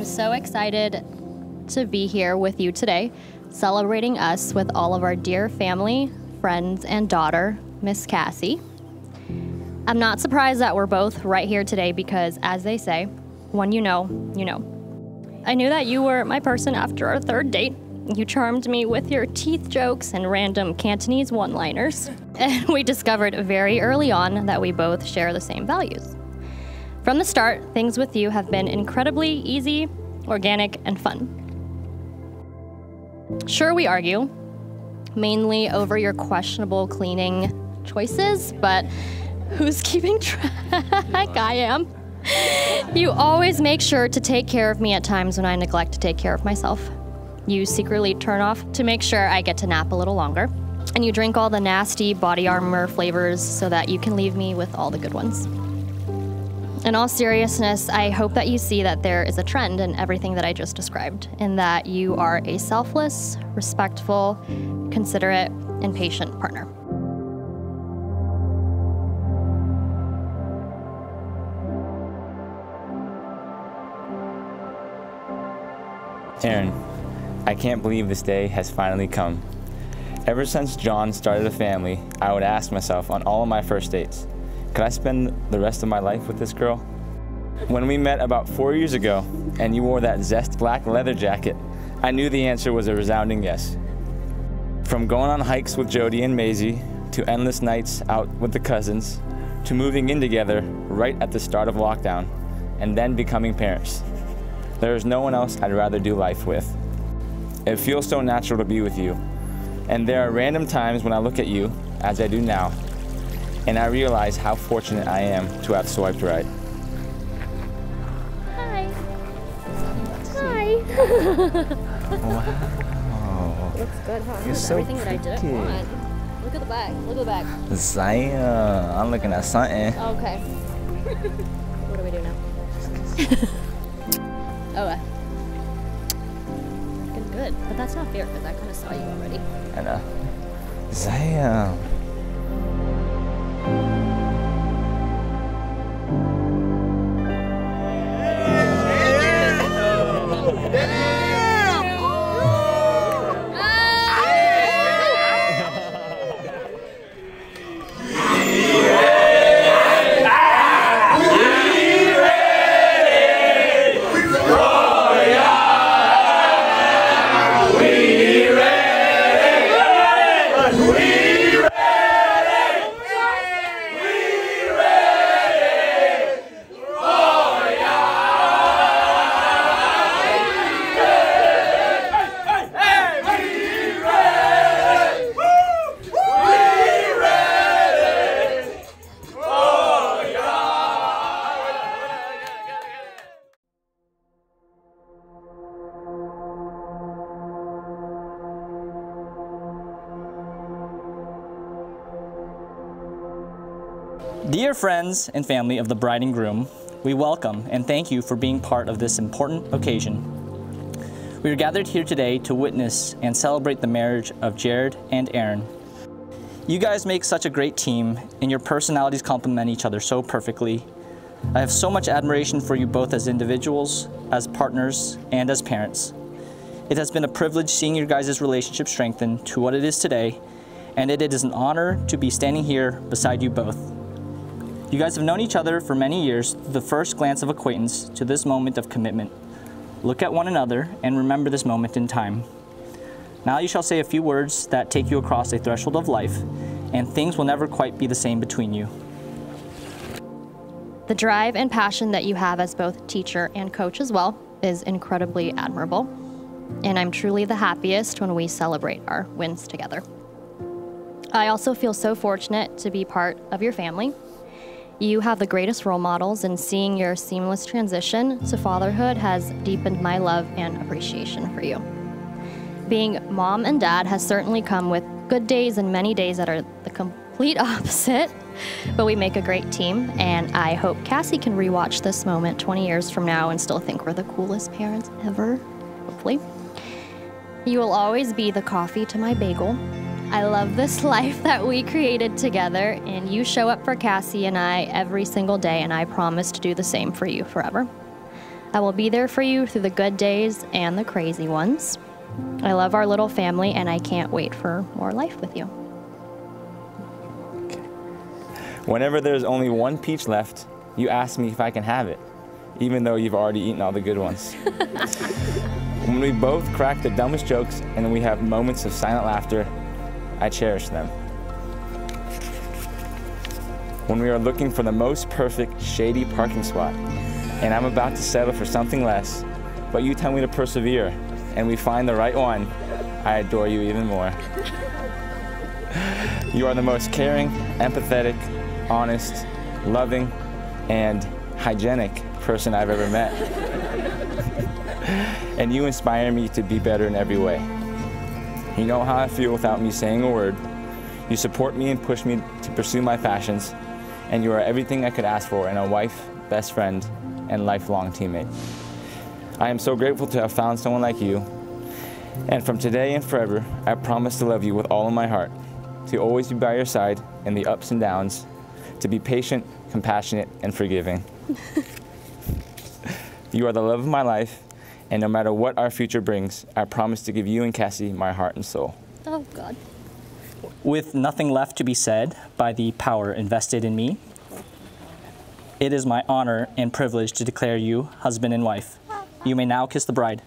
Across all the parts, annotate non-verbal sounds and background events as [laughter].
I'm so excited to be here with you today, celebrating us with all of our dear family, friends, and daughter, Miss Cassie. I'm not surprised that we're both right here today because, as they say, when you know, you know. I knew that you were my person after our third date. You charmed me with your teeth jokes and random Cantonese one liners. [laughs] And we discovered very early on that we both share the same values. From the start, things with you have been incredibly easy, organic, and fun. Sure, we argue, mainly over your questionable cleaning choices, but who's [laughs] keeping track? I am. You always make sure to take care of me at times when I neglect to take care of myself. You secretly turn off to make sure I get to nap a little longer. And you drink all the nasty BodyArmor flavors so that you can leave me with all the good ones. In all seriousness, I hope that you see that there is a trend in everything that I just described, in that you are a selfless, respectful, considerate, and patient partner. Erin, I can't believe this day has finally come. Ever since John started a family, I would ask myself on all of my first dates, could I spend the rest of my life with this girl? When we met about four years ago and you wore that zest black leather jacket, I knew the answer was a resounding yes. From going on hikes with Jody and Maisie, to endless nights out with the cousins, to moving in together right at the start of lockdown, and then becoming parents. There is no one else I'd rather do life with. It feels so natural to be with you. And there are random times when I look at you, as I do now, and I realize how fortunate I am to have swiped right. Hi. Hi. wow. Looks good, huh? You're so everything that I didn't want. Look at the back. Look at the back. Zion, I'm looking at something. Okay. [laughs] what do we do now? [laughs] okay. Oh, uh, looking good, but that's not fair because I kind of saw you already. I know. Zion. 了。Dear friends and family of the bride and groom, we welcome and thank you for being part of this important occasion. We are gathered here today to witness and celebrate the marriage of Jered and Erin. You guys make such a great team, and your personalities complement each other so perfectly. I have so much admiration for you both as individuals, as partners, and as parents. It has been a privilege seeing your guys' relationship strengthen to what it is today, and it is an honor to be standing here beside you both. You guys have known each other for many years, the first glance of acquaintance to this moment of commitment. Look at one another and remember this moment in time. Now you shall say a few words that take you across a threshold of life, and things will never quite be the same between you. The drive and passion that you have as both teacher and coach as well is incredibly admirable. And I'm truly the happiest when we celebrate our wins together. I also feel so fortunate to be part of your family. You have the greatest role models, and seeing your seamless transition to fatherhood has deepened my love and appreciation for you. Being mom and dad has certainly come with good days and many days that are the complete [laughs] opposite, but we make a great team, and I hope Cassie can rewatch this moment 20 years from now and still think we're the coolest parents ever, hopefully. You will always be the coffee to my bagel. I love this [laughs] life that we created together, and you show up for Cassie and I every single day, and I promise to do the same for you forever. I will be there for you through the good days and the crazy ones. I love our little family and I can't wait for more life with you. Whenever there's only one peach left, you ask me if I can have it, even though you've already eaten all the good ones. [laughs] when we both crack the dumbest jokes and we have moments of silent laughter, I cherish them. When we are looking for the most perfect shady parking spot, and I'm about to settle for something less, but you tell me to persevere, and we find the right one, I adore you even more. [laughs] you are the most caring, empathetic, honest, loving, and hygienic person I've ever met. [laughs] and you inspire me to be better in every way. You know how I feel without me saying a word. You support me and push me to pursue my passions, and you are everything I could ask for in a wife, best friend, and lifelong teammate. I am so grateful to have found someone like you, and from today and forever, I promise to love you with all of my heart, to always be by your side in the ups and downs, to be patient, compassionate, and forgiving. [laughs] you are the love of my life, and no matter what our future brings, I promise to give you and Cassie my heart and soul. Oh, God. With nothing left to be said by the power invested in me, it is my honor and privilege to declare you husband and wife. You may now kiss the bride.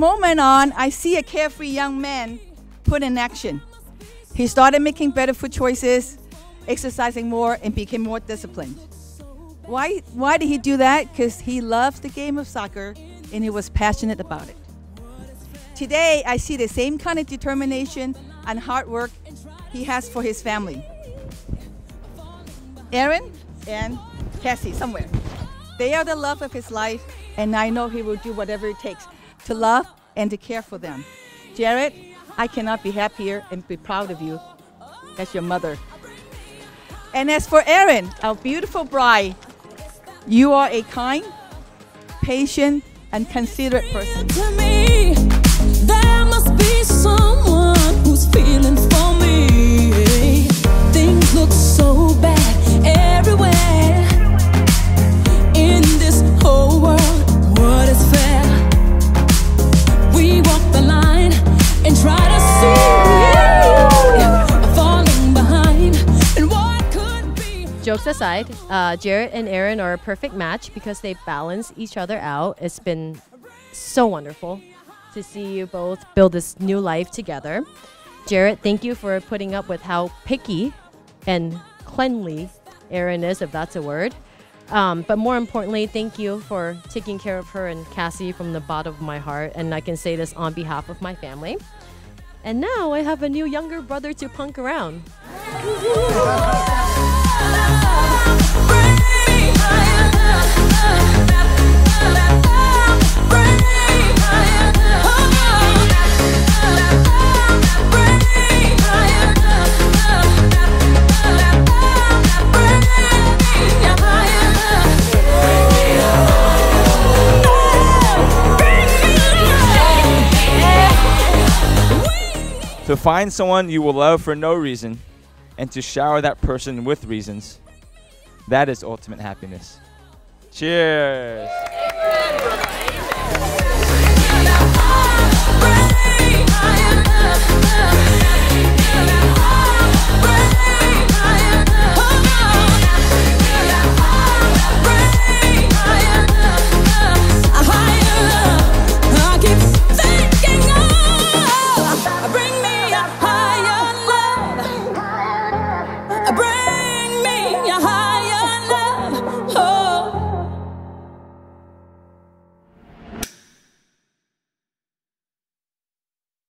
Moment on, I see a carefree young man put in action. He started making better food choices, exercising more, and became more disciplined. Why, why did he do that? Because he loves the game of soccer and he was passionate about it. Today, I see the same kind of determination and hard work he has for his family. Erin and Cassie, somewhere. They are the love of his life, and I know he will do whatever it takes to love and to care for them. Jered, I cannot be happier and be proud of you as your mother. And as for Erin, our beautiful bride, you are a kind, patient, and considerate person. Things look so bad everywhere Jokes aside, uh, Jered and Erin are a perfect match because they balance each other out. It's been so wonderful to see you both build this new life together. Jered, thank you for putting up with how picky and cleanly Erin is, if that's a word. Um, but more importantly, thank you for taking care of her and Cassie from the bottom of my heart. And I can say this on behalf of my family. And now I have a new younger brother to punk around. [laughs] find someone you will love for no reason and to shower that person with reasons, that is ultimate happiness. Cheers.